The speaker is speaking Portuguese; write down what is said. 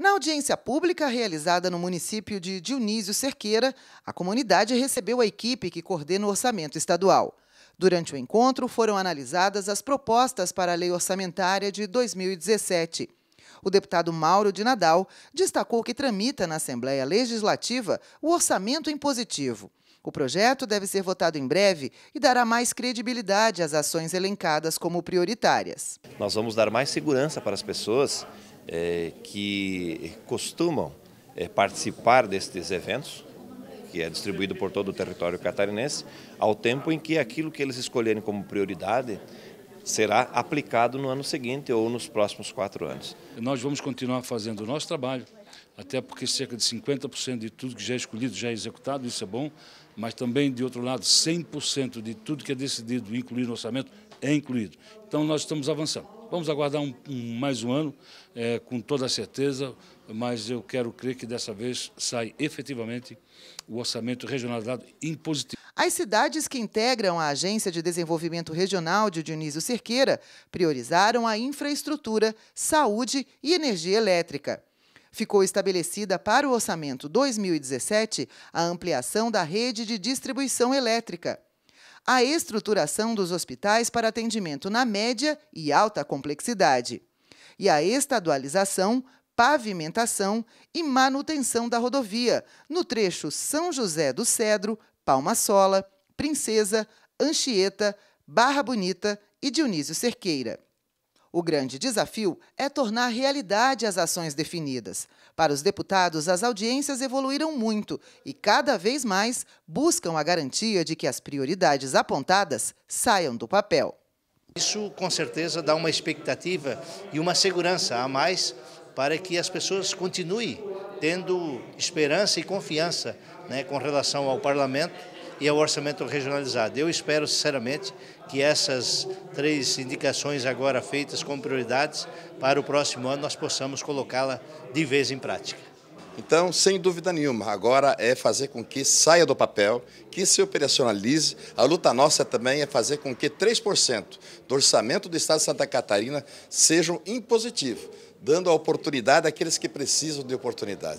Na audiência pública realizada no município de Dionísio Cerqueira, a comunidade recebeu a equipe que coordena o orçamento estadual. Durante o encontro, foram analisadas as propostas para a lei orçamentária de 2017. O deputado Mauro de Nadal destacou que tramita na Assembleia Legislativa o orçamento impositivo. O projeto deve ser votado em breve e dará mais credibilidade às ações elencadas como prioritárias. Nós vamos dar mais segurança para as pessoas é, que costumam é, participar destes eventos, que é distribuído por todo o território catarinense, ao tempo em que aquilo que eles escolherem como prioridade será aplicado no ano seguinte ou nos próximos quatro anos. Nós vamos continuar fazendo o nosso trabalho, até porque cerca de 50% de tudo que já é escolhido já é executado, isso é bom, mas também, de outro lado, 100% de tudo que é decidido incluir no orçamento é incluído. Então, nós estamos avançando. Vamos aguardar um, um, mais um ano, é, com toda a certeza, mas eu quero crer que dessa vez sai efetivamente o orçamento regionalizado impositivo. As cidades que integram a Agência de Desenvolvimento Regional de Dionísio Cerqueira priorizaram a infraestrutura, saúde e energia elétrica. Ficou estabelecida para o orçamento 2017 a ampliação da rede de distribuição elétrica, a estruturação dos hospitais para atendimento na média e alta complexidade, e a estadualização, pavimentação e manutenção da rodovia no trecho São José do Cedro, Palma Sola, Princesa, Anchieta, Barra Bonita e Dionísio Cerqueira. O grande desafio é tornar realidade as ações definidas. Para os deputados, as audiências evoluíram muito e, cada vez mais, buscam a garantia de que as prioridades apontadas saiam do papel. Isso, com certeza, dá uma expectativa e uma segurança a mais para que as pessoas continuem tendo esperança e confiança né, com relação ao parlamento e ao orçamento regionalizado. Eu espero, sinceramente, que essas três indicações agora feitas como prioridades para o próximo ano nós possamos colocá-la de vez em prática. Então, sem dúvida nenhuma, agora é fazer com que saia do papel, que se operacionalize. A luta nossa também é fazer com que 3% do orçamento do Estado de Santa Catarina sejam impositivos, dando a oportunidade àqueles que precisam de oportunidade.